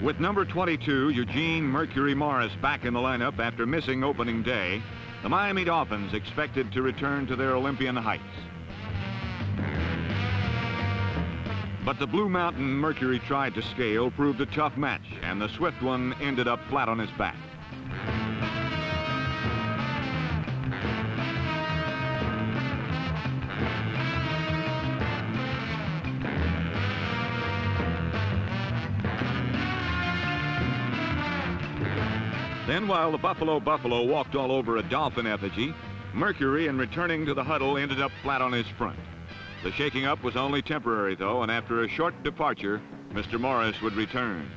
With number 22, Eugene Mercury Morris back in the lineup after missing opening day, the Miami Dolphins expected to return to their Olympian heights. But the Blue Mountain Mercury tried to scale proved a tough match, and the swift one ended up flat on his back. Then while the Buffalo Buffalo walked all over a dolphin effigy, Mercury in returning to the huddle ended up flat on his front. The shaking up was only temporary though, and after a short departure, Mr. Morris would return.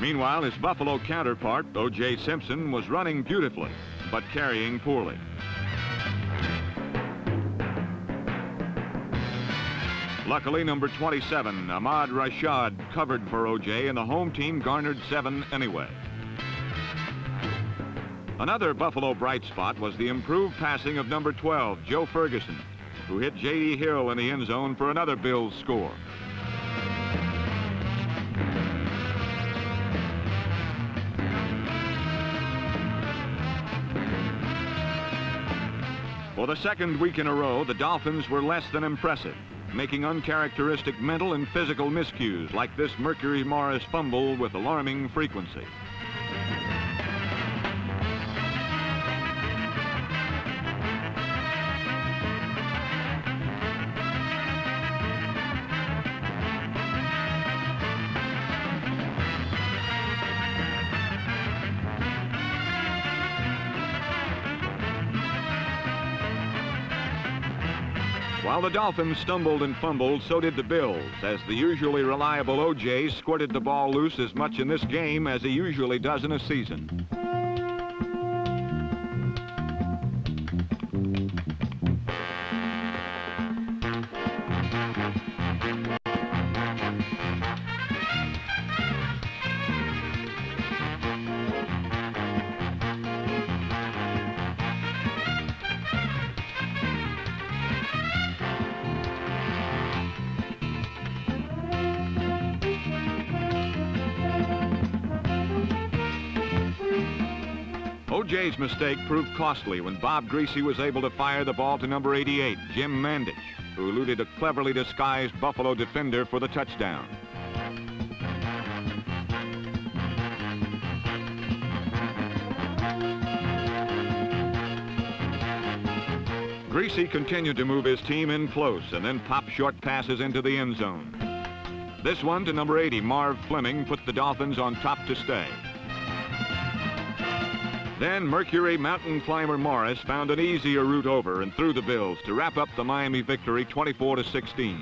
Meanwhile, his Buffalo counterpart, O.J. Simpson, was running beautifully, but carrying poorly. Luckily, number 27, Ahmad Rashad, covered for OJ, and the home team garnered seven anyway. Another Buffalo bright spot was the improved passing of number 12, Joe Ferguson, who hit J.D. Hill in the end zone for another Bills score. For the second week in a row, the Dolphins were less than impressive making uncharacteristic mental and physical miscues like this Mercury Morris fumble with alarming frequency. The Dolphins stumbled and fumbled, so did the Bills, as the usually reliable O.J. squirted the ball loose as much in this game as he usually does in a season. Mistake proved costly when Bob Griese was able to fire the ball to number 88, Jim Mandich, who eluded a cleverly disguised Buffalo defender for the touchdown. Griese continued to move his team in close and then pop short passes into the end zone. This one to number 80, Marv Fleming, put the Dolphins on top to stay. Then Mercury mountain climber Morris found an easier route over and through the Bills to wrap up the Miami victory 24 to 16.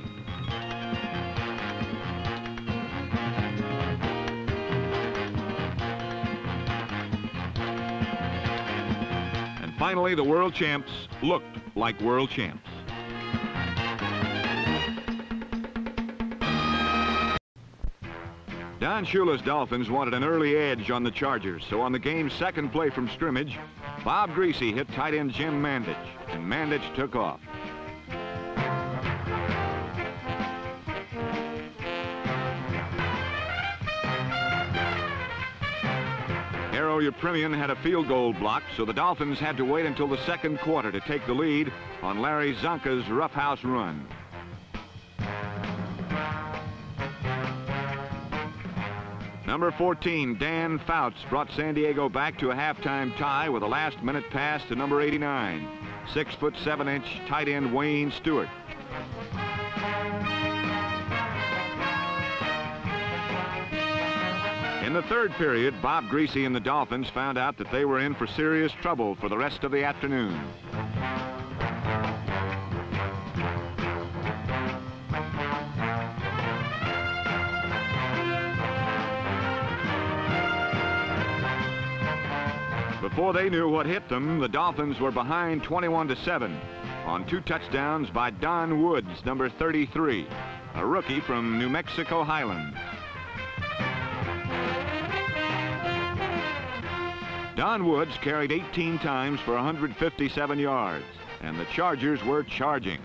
And finally, the world champs looked like world champs. Don Shula's Dolphins wanted an early edge on the Chargers, so on the game's second play from scrimmage, Bob Griese hit tight end Jim Mandich, and Mandich took off. Garo Yepremian had a field goal block, so the Dolphins had to wait until the second quarter to take the lead on Larry Csonka's roughhouse run. Number 14, Dan Fouts, brought San Diego back to a halftime tie with a last-minute pass to number 89, six foot seven inch tight end Wayne Stewart. In the third period, Bob Griese and the Dolphins found out that they were in for serious trouble for the rest of the afternoon. Before they knew what hit them, the Dolphins were behind 21 to 7 on two touchdowns by Don Woods, number 33, a rookie from New Mexico Highlands. Don Woods carried 18 times for 157 yards, and the Chargers were charging.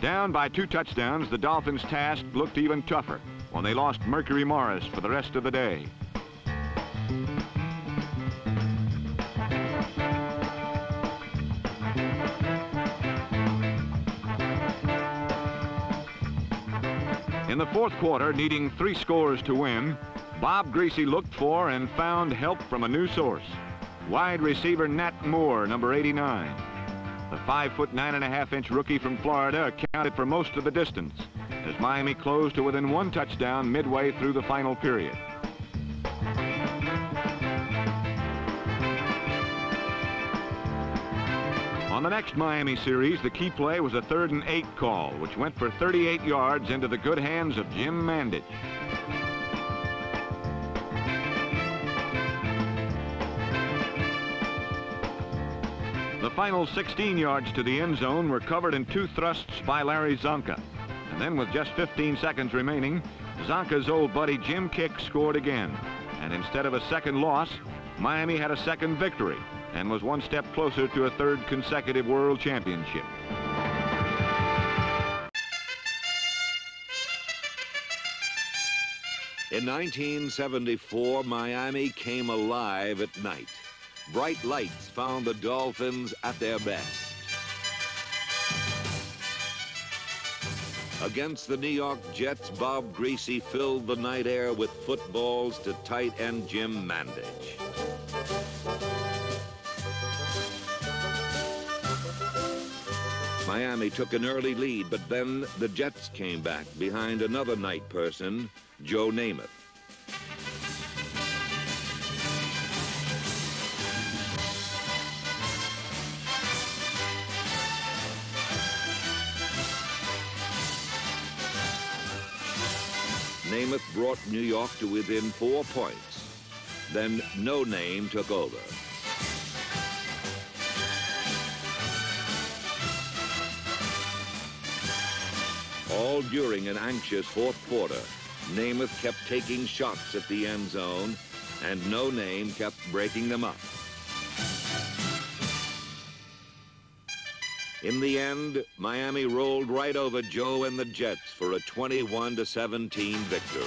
Down by two touchdowns, the Dolphins' task looked even tougher when they lost Mercury Morris for the rest of the day. Fourth quarter, needing three scores to win, Bob Griese looked for and found help from a new source. Wide receiver Nat Moore, number 89. The five foot nine and a half inch rookie from Florida accounted for most of the distance as Miami closed to within one touchdown midway through the final period. On the next Miami series, the key play was a third and eight call, which went for 38 yards into the good hands of Jim Mandich. The final 16 yards to the end zone were covered in two thrusts by Larry Csonka. And then with just 15 seconds remaining, Csonka's old buddy Jim Kiick scored again. And instead of a second loss, Miami had a second victory and was one step closer to a third consecutive world championship. In 1974, Miami came alive at night. Bright lights found the Dolphins at their best. Against the New York Jets, Bob Griese filled the night air with footballs to tight end Jim Mandich. Miami took an early lead, but then the Jets came back behind another night person, Joe Namath. Namath brought New York to within four points. Then No Name took over. All during an anxious fourth quarter, Namath kept taking shots at the end zone, and No Name kept breaking them up. In the end, Miami rolled right over Joe and the Jets for a 21-17 victory.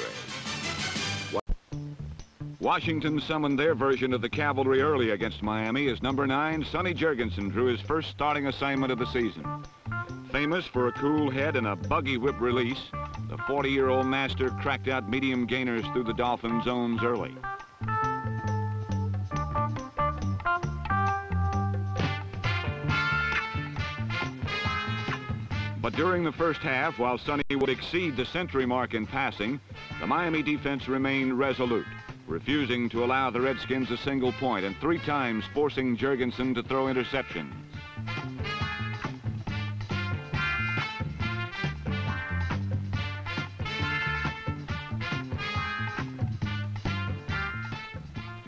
Washington summoned their version of the cavalry early against Miami as number nine, Sonny Jurgensen, drew his first starting assignment of the season. Famous for a cool head and a buggy whip release, the 40-year-old master cracked out medium gainers through the Dolphin zones early. But during the first half, while Sonny would exceed the century mark in passing, the Miami defense remained resolute, refusing to allow the Redskins a single point and three times forcing Jurgensen to throw interceptions.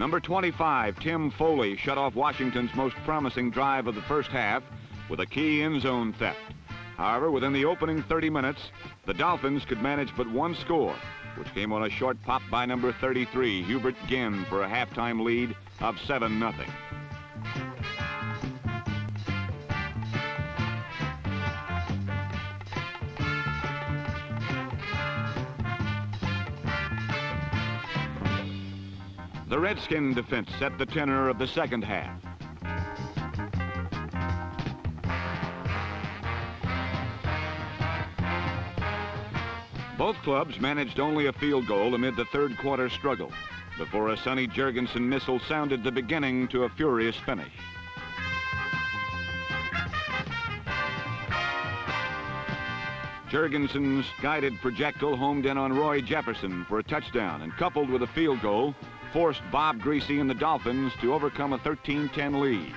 Number 25, Tim Foley, shut off Washington's most promising drive of the first half with a key end zone theft. However, within the opening 30 minutes, the Dolphins could manage but one score, which came on a short pop by number 33, Hubert Ginn, for a halftime lead of 7-0. The Redskin defense set the tenor of the second half. Both clubs managed only a field goal amid the third quarter struggle before a Sonny Jurgensen missile sounded the beginning to a furious finish. Jurgensen's guided projectile homed in on Roy Jefferson for a touchdown and coupled with a field goal forced Bob Griese and the Dolphins to overcome a 13-10 lead.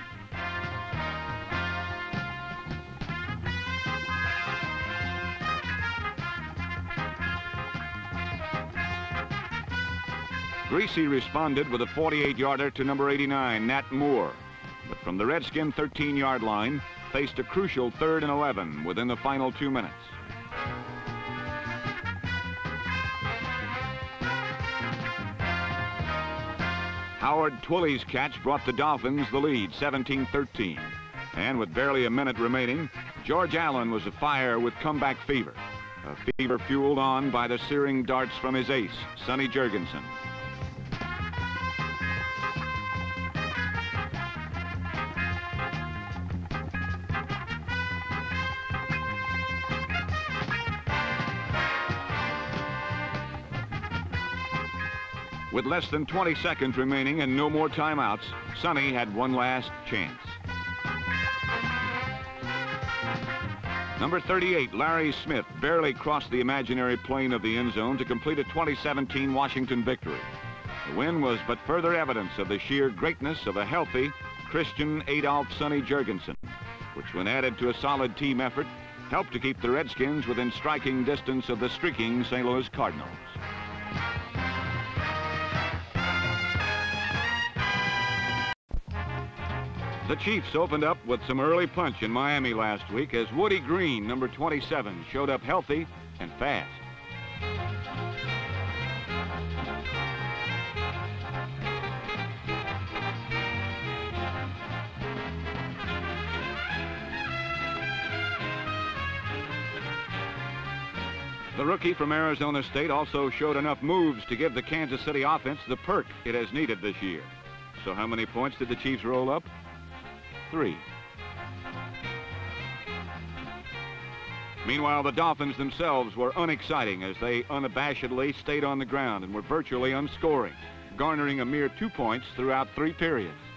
Griese responded with a 48-yarder to number 89, Nat Moore. But from the Redskin 13-yard line, faced a crucial third and 11 within the final two minutes. Howard Twilley's catch brought the Dolphins the lead, 17-13. And with barely a minute remaining, George Allen was afire with comeback fever. A fever fueled on by the searing darts from his ace, Sonny Jurgensen. With less than 20 seconds remaining and no more timeouts, Sonny had one last chance. Number 38, Larry Smith, barely crossed the imaginary plane of the end zone to complete a 2017 Washington victory. The win was but further evidence of the sheer greatness of a healthy Christian Adolph Sonny Jurgensen, which when added to a solid team effort, helped to keep the Redskins within striking distance of the streaking St. Louis Cardinals. The Chiefs opened up with some early punch in Miami last week as Woody Green, number 27, showed up healthy and fast. The rookie from Arizona State also showed enough moves to give the Kansas City offense the perk it has needed this year. So how many points did the Chiefs roll up? Three. Meanwhile, the Dolphins themselves were unexciting as they unabashedly stayed on the ground and were virtually unscoring, garnering a mere two points throughout three periods.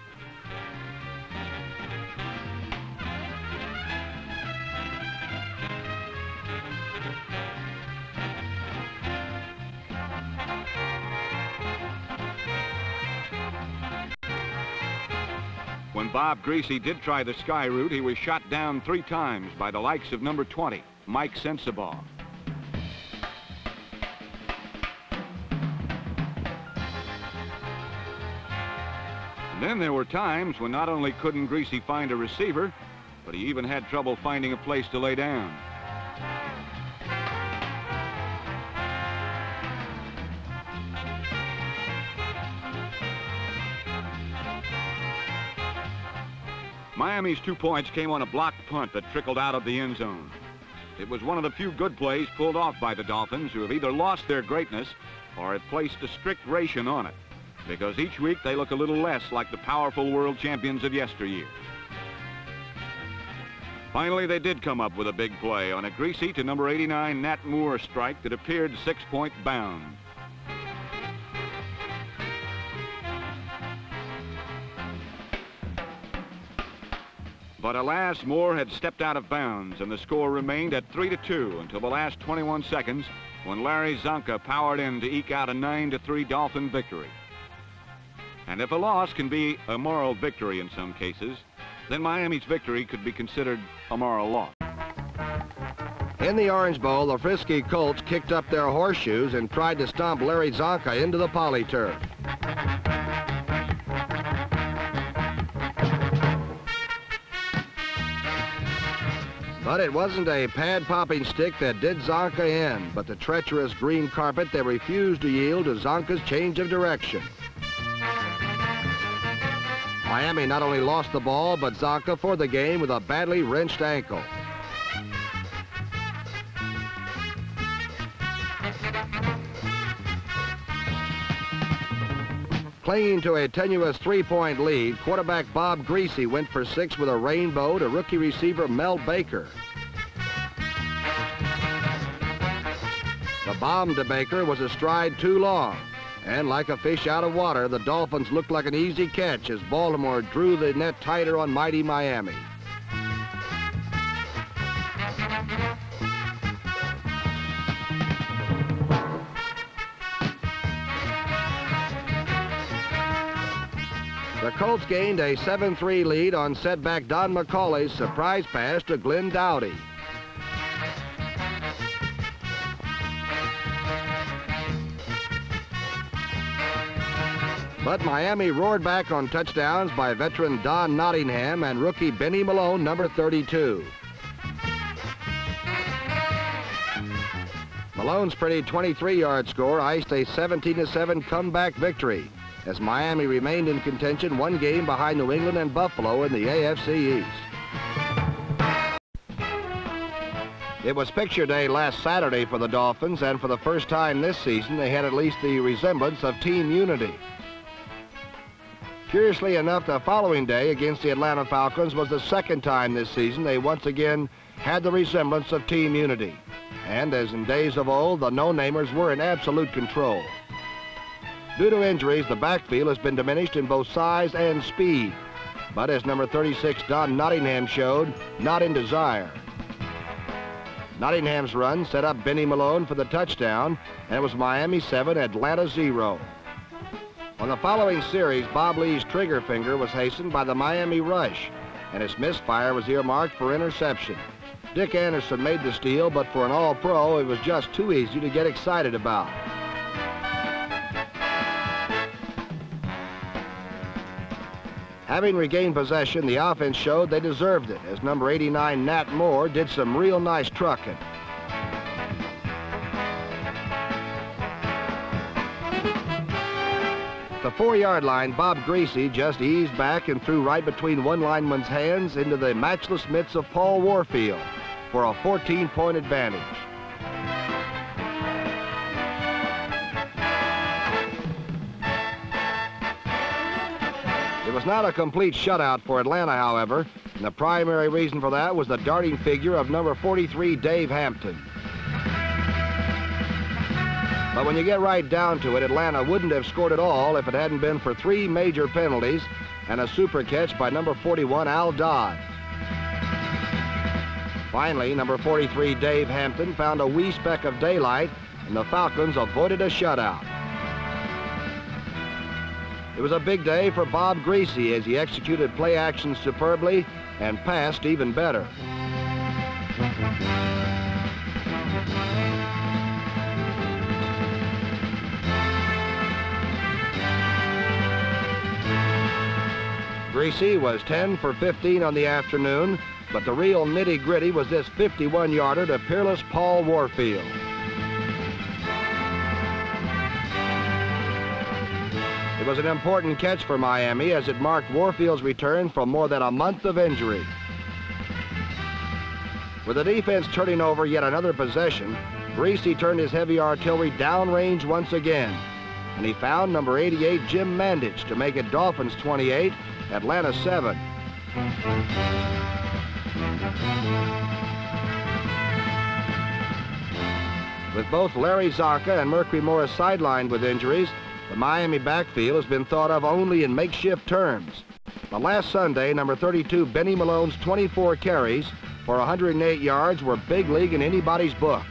Bob Griese did try the sky route, he was shot down three times by the likes of number 20, Mike Sensibaugh. And then there were times when not only couldn't Griese find a receiver, but he even had trouble finding a place to lay down. Miami's two points came on a blocked punt that trickled out of the end zone. It was one of the few good plays pulled off by the Dolphins who have either lost their greatness or have placed a strict ration on it because each week they look a little less like the powerful world champions of yesteryear. Finally, they did come up with a big play on a Griese to number 89 Nat Moore strike that appeared six-point bound. But alas, Moore had stepped out of bounds, and the score remained at 3 to 2 until the last 21 seconds when Larry Csonka powered in to eke out a 9 to 3 Dolphin victory. And if a loss can be a moral victory in some cases, then Miami's victory could be considered a moral loss. In the Orange Bowl, the Frisky Colts kicked up their horseshoes and tried to stomp Larry Csonka into the polyturf. But it wasn't a pad-popping stick that did Csonka in, but the treacherous green carpet that refused to yield to Csonka's change of direction. Miami not only lost the ball, but Csonka for the game with a badly wrenched ankle. Clinging to a tenuous three-point lead, quarterback Bob Griese went for six with a rainbow to rookie receiver Mel Baker. The bomb to Baker was a stride too long. And like a fish out of water, the Dolphins looked like an easy catch as Baltimore drew the net tighter on mighty Miami. The Colts gained a 7-3 lead on setback Don McCauley's surprise pass to Glenn Doughty. But Miami roared back on touchdowns by veteran Don Nottingham and rookie Benny Malone, number 32. Malone's pretty 23-yard score iced a 17-7 comeback victory. As Miami remained in contention one game behind New England and Buffalo in the AFC East. It was picture day last Saturday for the Dolphins, and for the first time this season, they had at least the resemblance of team unity. Curiously enough, the following day against the Atlanta Falcons was the second time this season they once again had the resemblance of team unity. And as in days of old, the no-namers were in absolute control. Due to injuries, the backfield has been diminished in both size and speed. But as number 36 Don Nottingham showed, not in desire. Nottingham's run set up Benny Malone for the touchdown, and it was Miami 7, Atlanta 0. On the following series, Bob Lee's trigger finger was hastened by the Miami rush, and its misfire was earmarked for interception. Dick Anderson made the steal, but for an all-pro, it was just too easy to get excited about. Having regained possession, the offense showed they deserved it, as number 89 Nat Moore did some real nice trucking. the four-yard line, Bob Griese just eased back and threw right between one lineman's hands into the matchless mitts of Paul Warfield for a 14-point advantage. Was not a complete shutout for Atlanta, however, and the primary reason for that was the darting figure of number 43, Dave Hampton. But when you get right down to it, Atlanta wouldn't have scored at all if it hadn't been for three major penalties and a super catch by number 41, Al Dodd. Finally, number 43, Dave Hampton, found a wee speck of daylight, and the Falcons avoided a shutout. It was a big day for Bob Griese as he executed play action superbly and passed even better. Griese was 10 for 15 on the afternoon, but the real nitty-gritty was this 51-yarder to peerless Paul Warfield. It was an important catch for Miami as it marked Warfield's return from more than a month of injury. With the defense turning over yet another possession, Griese turned his heavy artillery downrange once again, and he found number 88 Jim Mandich to make it Dolphins 28 Atlanta 7. With both Larry Csonka and Mercury Morris sidelined with injuries, the Miami backfield has been thought of only in makeshift terms. But last Sunday, number 32 Benny Malone's 24 carries for 108 yards were big league in anybody's book.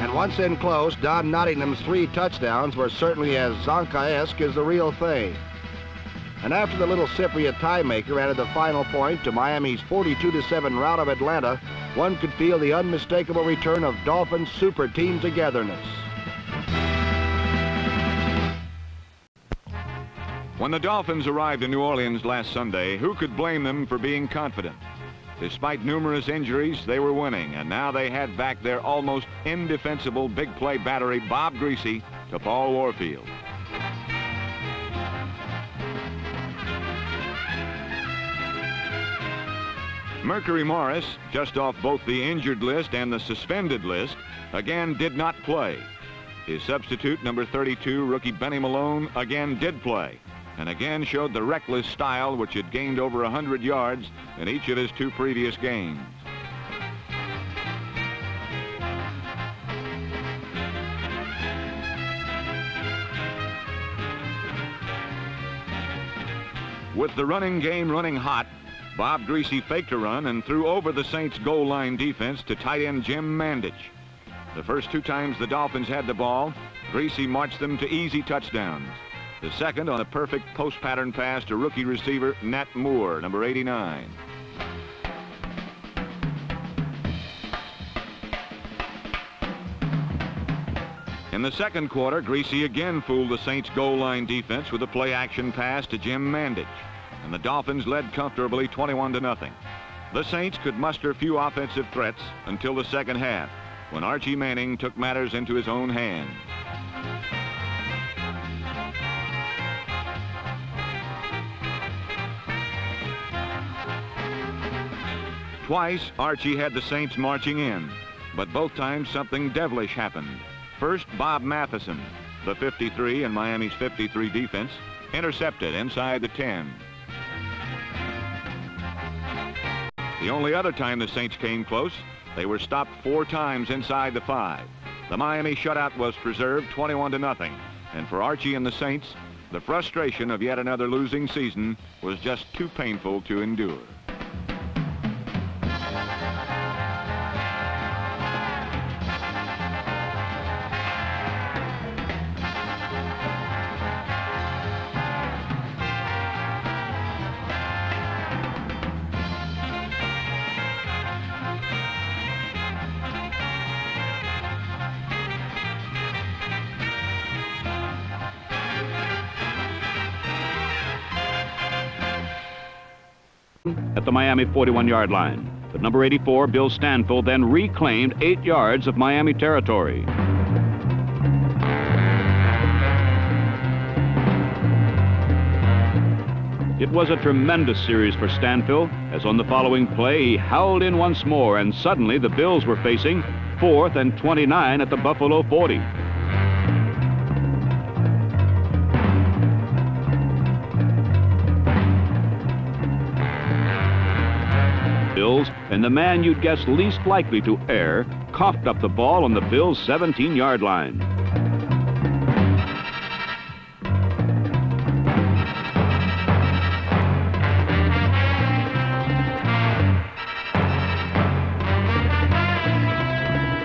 And once in close, Don Nottingham's three touchdowns were certainly as Csonka-esque as the real thing. And after the little Cypriot tiemaker added the final point to Miami's 42-7 rout of Atlanta, one could feel the unmistakable return of Dolphins' super team togetherness. When the Dolphins arrived in New Orleans last Sunday, who could blame them for being confident? Despite numerous injuries, they were winning, and now they had back their almost indefensible big play battery, Bob Griese, to Paul Warfield. Mercury Morris, just off both the injured list and the suspended list, again did not play. His substitute, number 32, rookie Benny Malone, again did play and again showed the reckless style which had gained over 100 yards in each of his two previous games. With the running game running hot, Bob Griese faked a run and threw over the Saints' goal line defense to tight end Jim Mandich. The first two times the Dolphins had the ball, Griese marched them to easy touchdowns. The second on a perfect post pattern pass to rookie receiver Nat Moore, number 89. In the second quarter, Griese again fooled the Saints goal line defense with a play action pass to Jim Mandich, and the Dolphins led comfortably 21 to nothing. The Saints could muster few offensive threats until the second half, when Archie Manning took matters into his own hands. Twice, Archie had the Saints marching in, but both times something devilish happened. First, Bob Matheson, the 53 in Miami's 53 defense, intercepted inside the 10. The only other time the Saints came close, they were stopped four times inside the five. The Miami shutout was preserved 21 to nothing, and for Archie and the Saints, the frustration of yet another losing season was just too painful to endure. The Miami 41-yard line. But number 84, Bill Stanfill, then reclaimed eight yards of Miami territory. It was a tremendous series for Stanfill, as on the following play he howled in once more, and suddenly the Bills were facing fourth and 29 at the Buffalo 40. And the man you'd guess least likely to err coughed up the ball on the Bills' 17-yard line.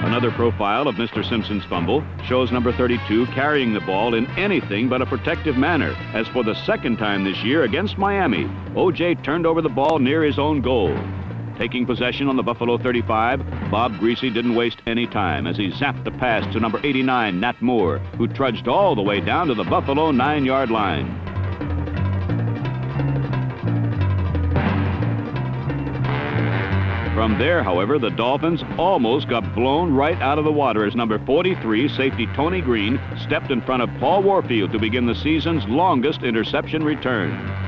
Another profile of Mr. Simpson's fumble shows number 32 carrying the ball in anything but a protective manner, as for the second time this year against Miami, O.J. turned over the ball near his own goal. Taking possession on the Buffalo 35, Bob Griese didn't waste any time as he zapped the pass to number 89, Nat Moore, who trudged all the way down to the Buffalo nine-yard line. From there, however, the Dolphins almost got blown right out of the water as number 43, safety Tony Green, stepped in front of Paul Warfield to begin the season's longest interception return.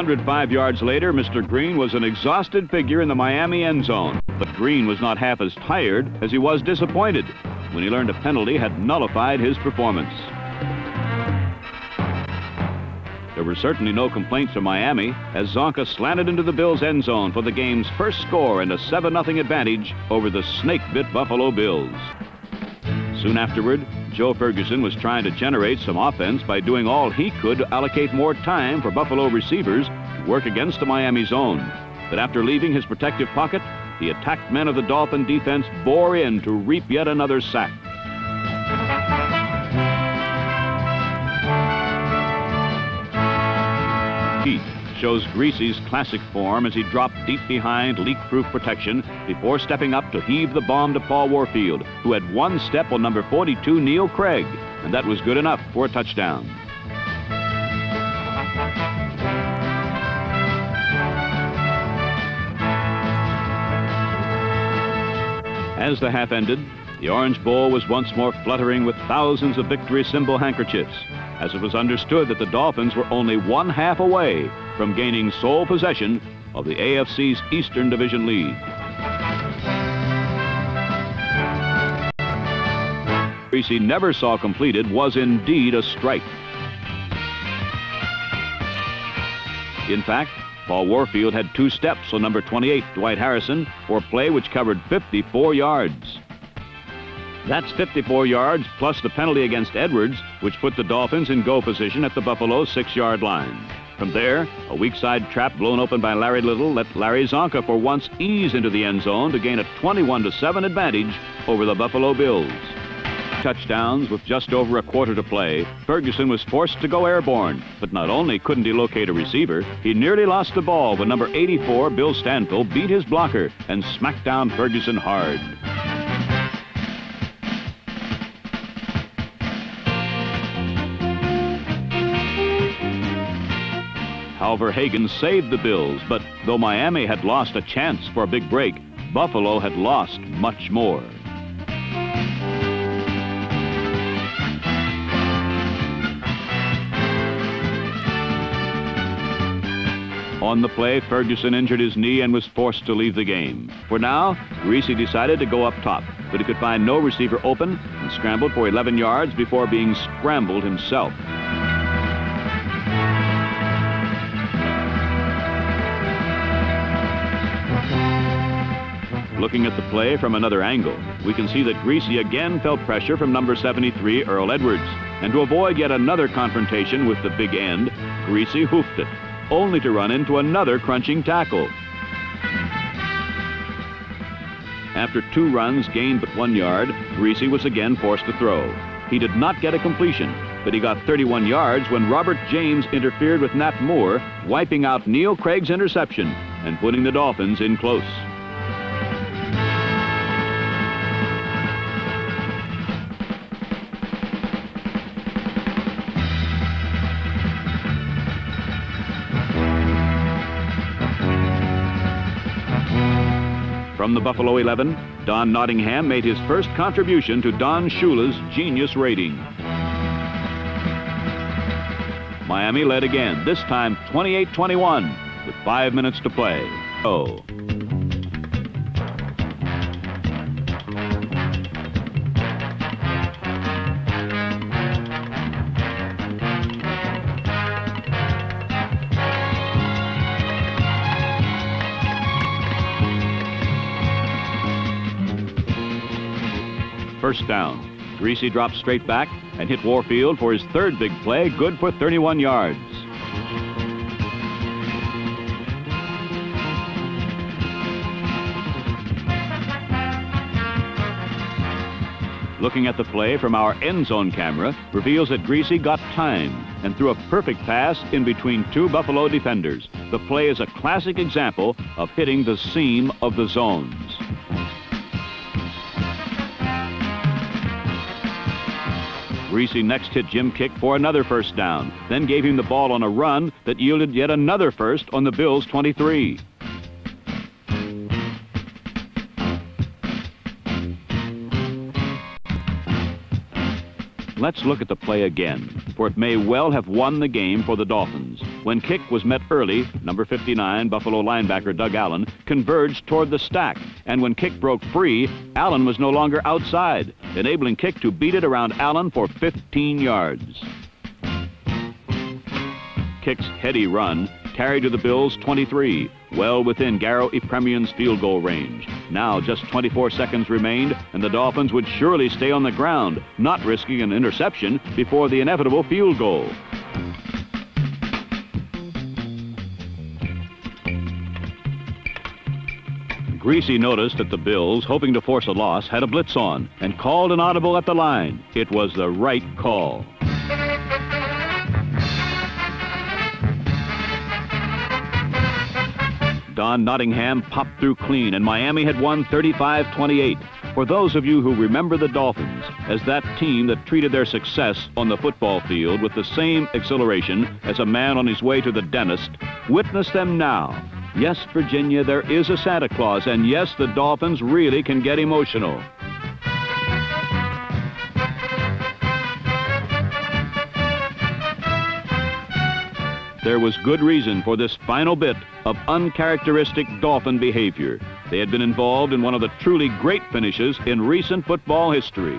One hundred five yards later, Mr. Green was an exhausted figure in the Miami end zone. But Green was not half as tired as he was disappointed when he learned a penalty had nullified his performance. There were certainly no complaints from Miami as Csonka slanted into the Bills' end zone for the game's first score and a 7-0 advantage over the snake-bit Buffalo Bills. Soon afterward, Joe Ferguson was trying to generate some offense by doing all he could to allocate more time for Buffalo receivers to work against the Miami zone. But after leaving his protective pocket, the attacked men of the Dolphin defense bore in to reap yet another sack. Heat shows Griese's classic form as he dropped deep behind leak-proof protection before stepping up to heave the bomb to Paul Warfield, who had one step on number 42, Neil Craig, and that was good enough for a touchdown. As the half ended, the Orange Bowl was once more fluttering with thousands of victory symbol handkerchiefs, as it was understood that the Dolphins were only one half away from gaining sole possession of the AFC's Eastern Division lead. Griese never saw completed was indeed a strike. In fact, Paul Warfield had two steps on number 28, Dwight Harrison, for a play which covered 54 yards. That's 54 yards plus the penalty against Edwards, which put the Dolphins in go position at the Buffalo six-yard line. From there, a weak side trap blown open by Larry Little let Larry Csonka for once ease into the end zone to gain a 21-7 advantage over the Buffalo Bills. touchdowns with just over a quarter to play, Ferguson was forced to go airborne. But not only couldn't he locate a receiver, he nearly lost the ball when number 84, Bill Stanfill, beat his blocker and smacked down Ferguson hard. However, Hagen saved the Bills, but though Miami had lost a chance for a big break, Buffalo had lost much more. On the play, Ferguson injured his knee and was forced to leave the game. For now, Griese decided to go up top, but he could find no receiver open and scrambled for 11 yards before being scrambled himself. Looking at the play from another angle, we can see that Griese again felt pressure from number 73, Earl Edwards. And to avoid yet another confrontation with the big end, Griese hoofed it, only to run into another crunching tackle. After two runs gained but one yard, Griese was again forced to throw. He did not get a completion, but he got 31 yards when Robert James interfered with Nat Moore, wiping out Neil Craig's interception and putting the Dolphins in close. From the Buffalo 11, Don Nottingham made his first contribution to Don Shula's genius rating. Miami led again, this time 28-21, with five minutes to play. Oh. First down. Griese dropped straight back and hit Warfield for his third big play, good for 31 yards. Looking at the play from our end zone camera reveals that Griese got time and threw a perfect pass in between two Buffalo defenders. The play is a classic example of hitting the seam of the zones. Griese next hit Jim Kiick for another first down, then gave him the ball on a run that yielded yet another first on the Bills' 23. Let's look at the play again, for it may well have won the game for the Dolphins. When Kiick was met early, number 59 Buffalo linebacker Doug Allen converged toward the stack, and when Kiick broke free, Allen was no longer outside, enabling Kiick to beat it around Allen for 15 yards. Kiick's heady run carried to the Bills 23, well within Garo Yepremian's field goal range. Now just 24 seconds remained, and the Dolphins would surely stay on the ground, not risking an interception before the inevitable field goal. Griese noticed that the Bills, hoping to force a loss, had a blitz on and called an audible at the line. It was the right call. Don Nottingham popped through clean, and Miami had won 35-28. For those of you who remember the Dolphins as that team that treated their success on the football field with the same exhilaration as a man on his way to the dentist, witness them now. Yes, Virginia, there is a Santa Claus, and yes, the Dolphins really can get emotional. There was good reason for this final bit of uncharacteristic Dolphin behavior. They had been involved in one of the truly great finishes in recent football history.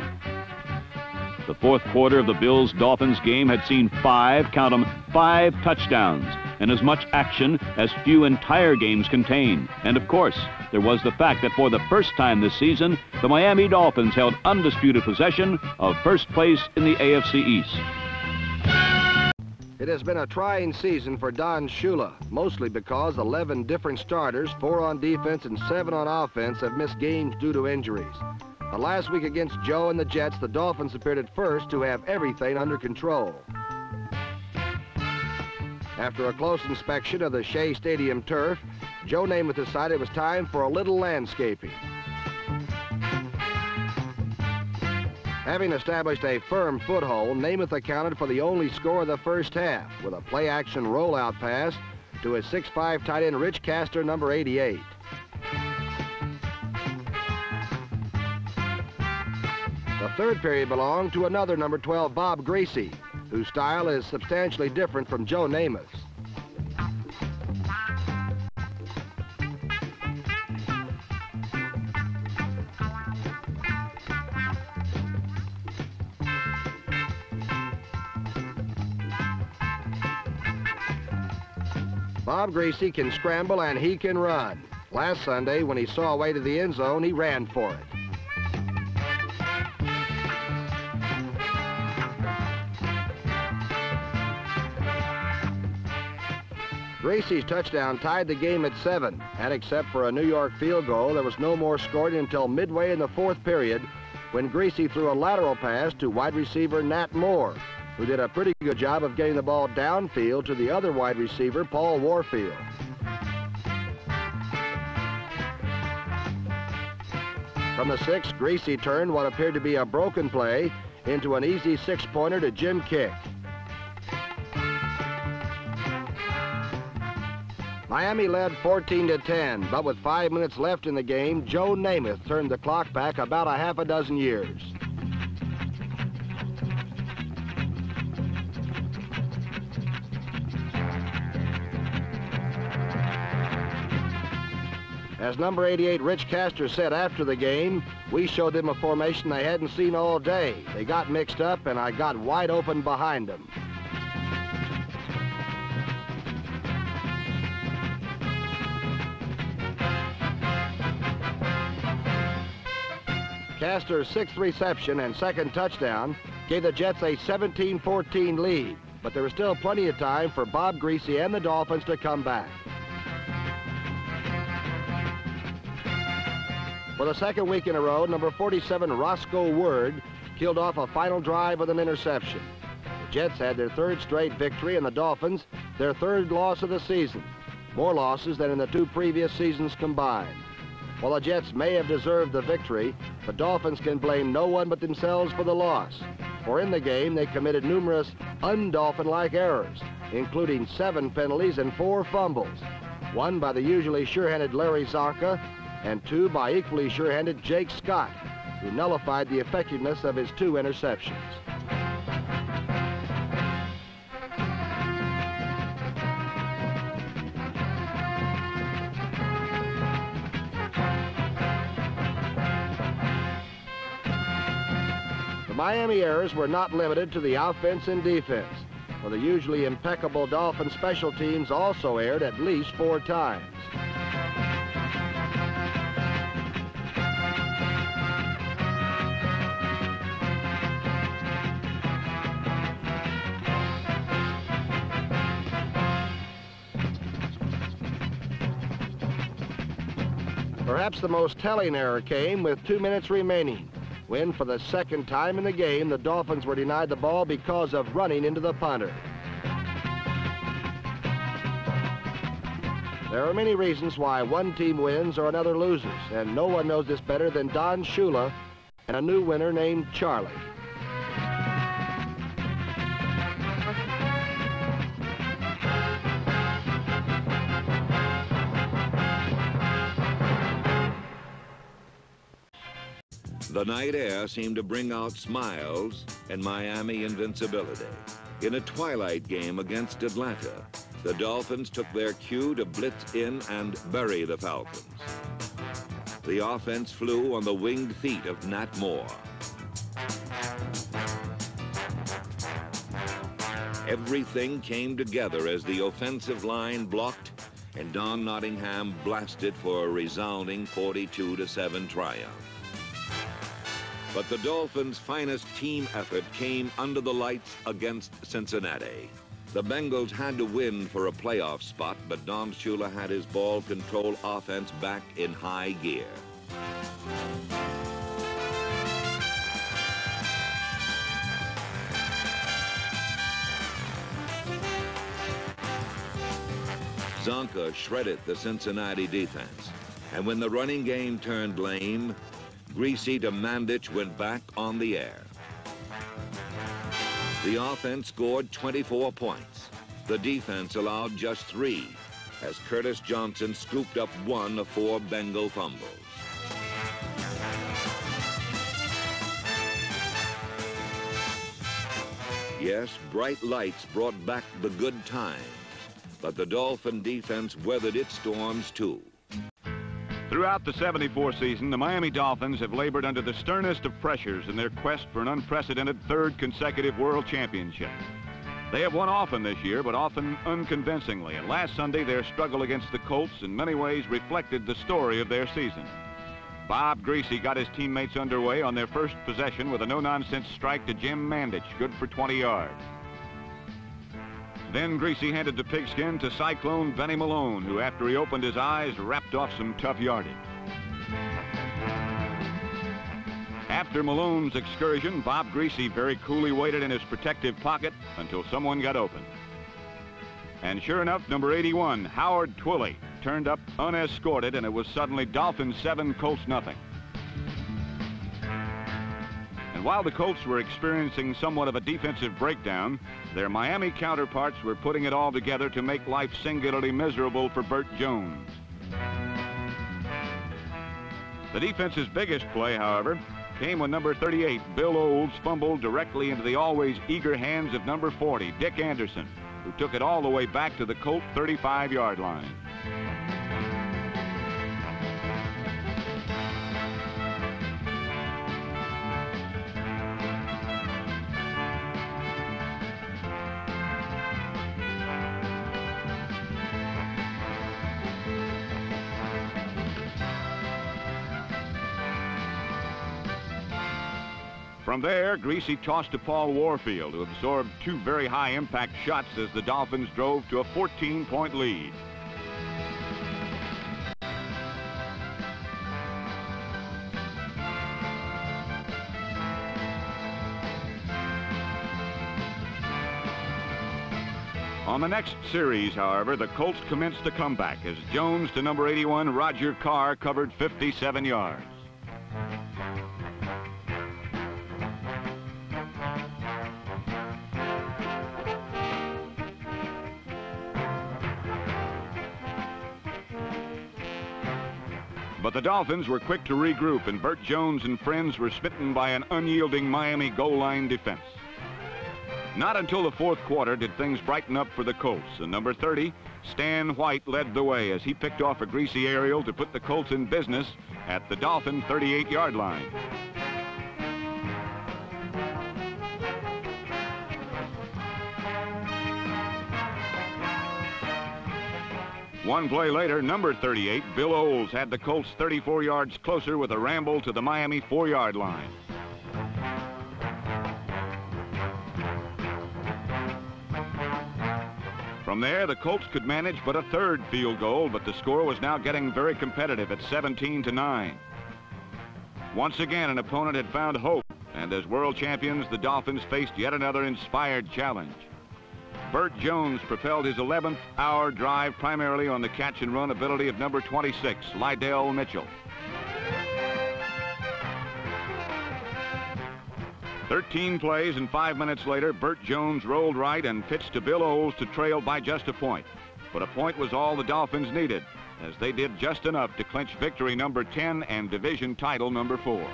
The fourth quarter of the Bills-Dolphins game had seen five, count them, five touchdowns and as much action as few entire games contain. And of course, there was the fact that for the first time this season, the Miami Dolphins held undisputed possession of first place in the AFC East. It has been a trying season for Don Shula, mostly because 11 different starters, four on defense and seven on offense, have missed games due to injuries. The last week against Joe and the Jets, the Dolphins appeared at first to have everything under control. After a close inspection of the Shea Stadium turf, Joe Namath decided it was time for a little landscaping. Having established a firm foothold, Namath accounted for the only score of the first half with a play-action rollout pass to his 6'5 tight end Rich Caster, number 88. The third period belonged to another number 12, Bob Griese, whose style is substantially different from Joe Namath's. Bob Griese can scramble and he can run. Last Sunday, when he saw a way to the end zone, he ran for it. Griese's touchdown tied the game at seven, and except for a New York field goal, there was no more scored until midway in the fourth period when Griese threw a lateral pass to wide receiver Nat Moore, who did a pretty good job of getting the ball downfield to the other wide receiver, Paul Warfield. From the six, Griese turned what appeared to be a broken play into an easy six-pointer to Jim Kiick. Miami led 14 to 10, but with five minutes left in the game, Joe Namath turned the clock back about a half a dozen years. As number 88 Rich Caster said after the game, we showed them a formation they hadn't seen all day. They got mixed up and I got wide open behind them. Caster's sixth reception and second touchdown gave the Jets a 17-14 lead, but there was still plenty of time for Bob Griese and the Dolphins to come back. For the second week in a row, number 47 Roscoe Word killed off a final drive with an interception. The Jets had their third straight victory and the Dolphins their third loss of the season. More losses than in the two previous seasons combined. While the Jets may have deserved the victory, the Dolphins can blame no one but themselves for the loss. For in the game, they committed numerous undolphin-like errors, including seven penalties and four fumbles. One by the usually sure-handed Larry Csonka, and two by equally sure-handed Jake Scott, who nullified the effectiveness of his two interceptions. The Miami errors were not limited to the offense and defense, for the usually impeccable Dolphin special teams also erred at least four times. Perhaps the most telling error came with two minutes remaining, when for the second time in the game, the Dolphins were denied the ball because of running into the punter. There are many reasons why one team wins or another loses, and no one knows this better than Don Shula and a new winner named Charlie. The night air seemed to bring out smiles and Miami invincibility. In a twilight game against Atlanta, the Dolphins took their cue to blitz in and bury the Falcons. The offense flew on the winged feet of Nat Moore. Everything came together as the offensive line blocked and Don Nottingham blasted for a resounding 42-7 triumph. But the Dolphins' finest team effort came under the lights against Cincinnati. The Bengals had to win for a playoff spot, but Don Shula had his ball control offense back in high gear. Csonka shredded the Cincinnati defense. And when the running game turned lame, Griese to Mandich went back on the air. The offense scored 24 points. The defense allowed just three, as Curtis Johnson scooped up one of four Bengal fumbles. Yes, bright lights brought back the good times, but the Dolphin defense weathered its storms too. Throughout the 74 season, the Miami Dolphins have labored under the sternest of pressures in their quest for an unprecedented third consecutive world championship. They have won often this year, but often unconvincingly, and last Sunday their struggle against the Colts in many ways reflected the story of their season. Bob Griese got his teammates underway on their first possession with a no-nonsense strike to Jim Mandich, good for 20 yards. Then Griese handed the pigskin to Cyclone Benny Malone, who after he opened his eyes, wrapped off some tough yardage. After Malone's excursion, Bob Griese very coolly waited in his protective pocket until someone got open. And sure enough, number 81, Howard Twilley, turned up unescorted, and it was suddenly Dolphins 7, Colts nothing. And while the Colts were experiencing somewhat of a defensive breakdown, their Miami counterparts were putting it all together to make life singularly miserable for Bert Jones. The defense's biggest play, however, came when number 38, Bill Olds, fumbled directly into the always eager hands of number 40, Dick Anderson, who took it all the way back to the Colt 35-yard line. From there, Griese tossed to Paul Warfield, who absorbed two very high-impact shots as the Dolphins drove to a 14-point lead. On the next series, however, the Colts commenced a comeback as Jones to number 81, Roger Carr, covered 57 yards. But the Dolphins were quick to regroup, and Bert Jones and friends were smitten by an unyielding Miami goal line defense. Not until the fourth quarter did things brighten up for the Colts, and number 30, Stan White, led the way as he picked off a Griese aerial to put the Colts in business at the Dolphin 38-yard line. One play later, number 38, Bill Olds, had the Colts 34 yards closer with a ramble to the Miami four-yard line. From there, the Colts could manage but a third field goal, but the score was now getting very competitive at 17 to 9. Once again, an opponent had found hope, and as world champions, the Dolphins faced yet another inspired challenge. Bert Jones propelled his 11th hour drive primarily on the catch and run ability of number 26, Lydell Mitchell. 13 plays and five minutes later, Bert Jones rolled right and pitched to Bill Olds to trail by just a point. But a point was all the Dolphins needed, as they did just enough to clinch victory number 10 and division title number 4.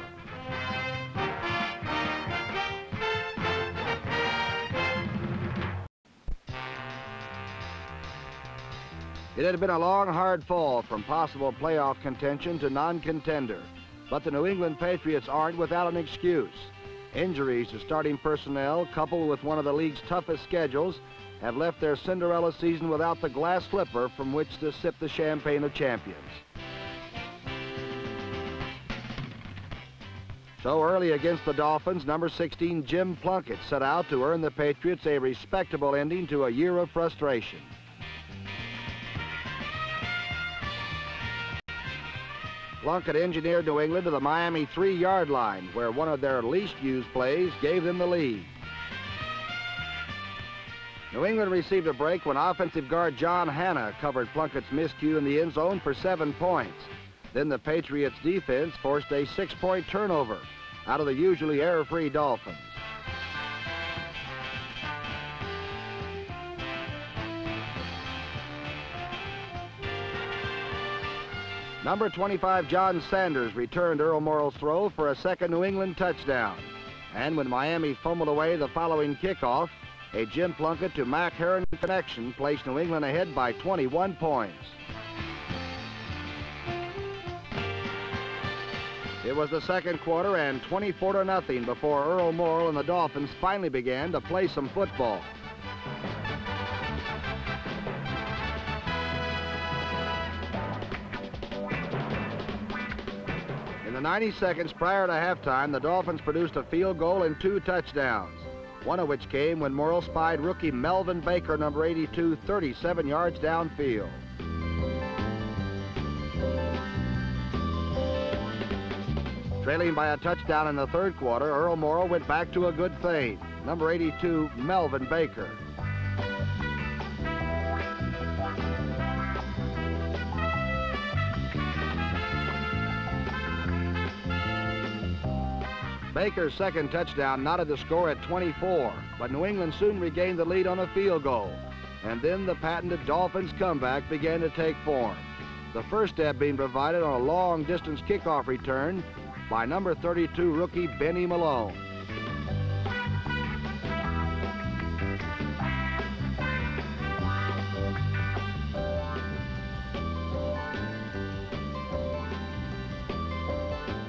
It had been a long, hard fall from possible playoff contention to non-contender. But the New England Patriots aren't without an excuse. Injuries to starting personnel, coupled with one of the league's toughest schedules, have left their Cinderella season without the glass slipper from which to sip the champagne of champions. So early against the Dolphins, number 16 Jim Plunkett set out to earn the Patriots a respectable ending to a year of frustration. Plunkett engineered New England to the Miami three-yard line, where one of their least used plays gave them the lead. New England received a break when offensive guard John Hannah covered Plunkett's miscue in the end zone for seven points. Then the Patriots defense forced a six-point turnover out of the usually error-free Dolphins. Number 25, John Sanders, returned Earl Morrall's throw for a second New England touchdown. And when Miami fumbled away the following kickoff, a Jim Plunkett to Mack Herron connection placed New England ahead by 21 points. It was the second quarter and 24 to nothing before Earl Morrall and the Dolphins finally began to play some football. The 90 seconds prior to halftime, the Dolphins produced a field goal and two touchdowns one of which came when Morrall spied rookie Melvin Baker, number 82, 37 yards downfield. Trailing by a touchdown in the third quarter, Earl Morrall went back to a good fade. Number 82, Melvin Baker. Baker's second touchdown knotted the score at 24, but New England soon regained the lead on a field goal. And then the patented Dolphins comeback began to take form. The first step being provided on a long-distance kickoff return by number 32 rookie Benny Malone.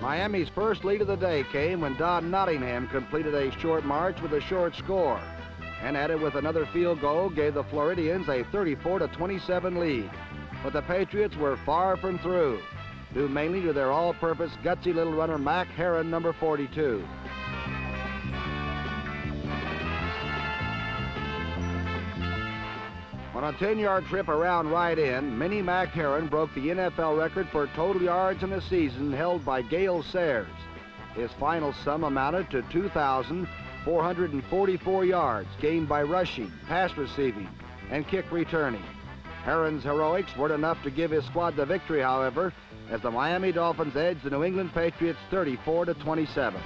Miami's first lead of the day came when Don Nottingham completed a short march with a short score and added with another field goal gave the Floridians a 34-27 lead. But the Patriots were far from through, due mainly to their all-purpose gutsy little runner Mack Herron, number 42. On a 10-yard trip around right end, Minnie Mack Herron broke the NFL record for total yards in a season held by Gale Sayers. His final sum amounted to 2,444 yards gained by rushing, pass receiving, and kick returning. Herron's heroics weren't enough to give his squad the victory, however, as the Miami Dolphins edged the New England Patriots 34 to 27.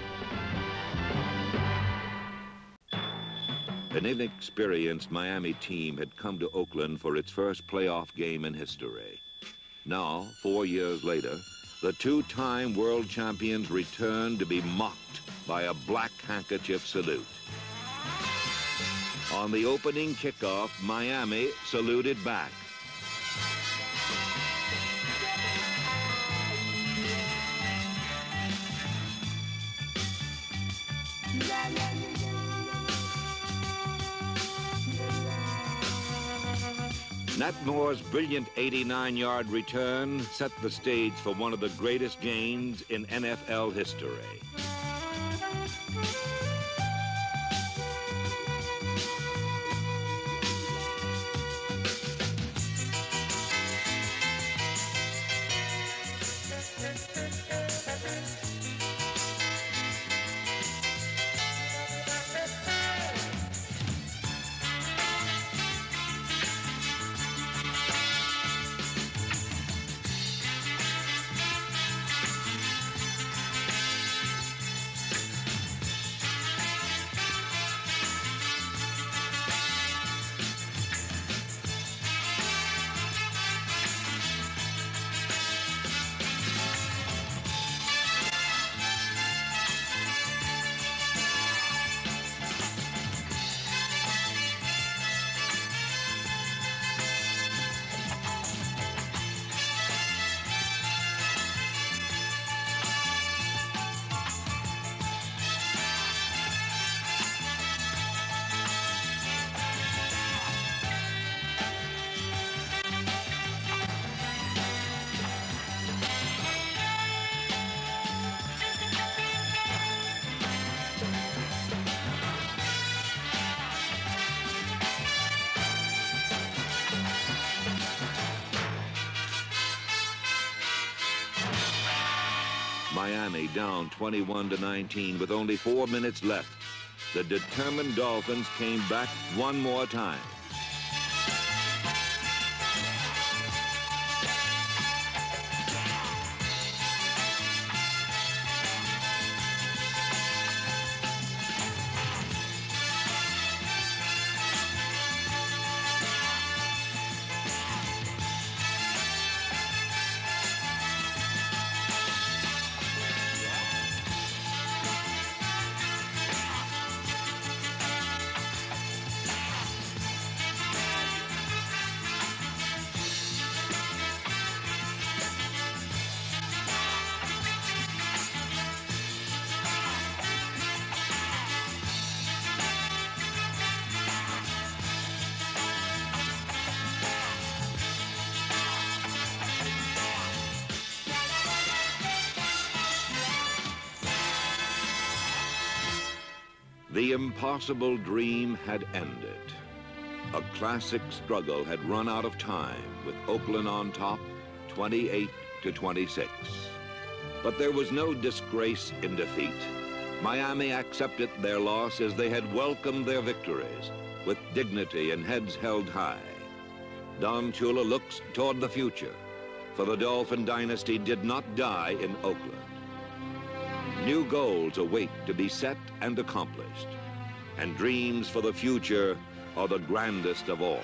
An inexperienced Miami team had come to Oakland for its first playoff game in history. Now, four years later, the two-time world champions returned to be mocked by a black handkerchief salute. On the opening kickoff, Miami saluted back. Nat Moore's brilliant 89-yard return set the stage for one of the greatest gains in NFL history. Miami down 21 to 19 with only four minutes left. The determined Dolphins came back one more time. The impossible dream had ended. A classic struggle had run out of time with Oakland on top, 28 to 26. But there was no disgrace in defeat. Miami accepted their loss as they had welcomed their victories with dignity and heads held high. Don Shula looks toward the future, for the Dolphin dynasty did not die in Oakland. New goals await to be set and accomplished. And dreams for the future are the grandest of all.